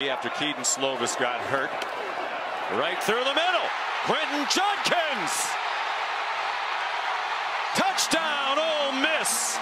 After Keaton Slovis got hurt. Right through the middle. Quentin Judkins. Touchdown,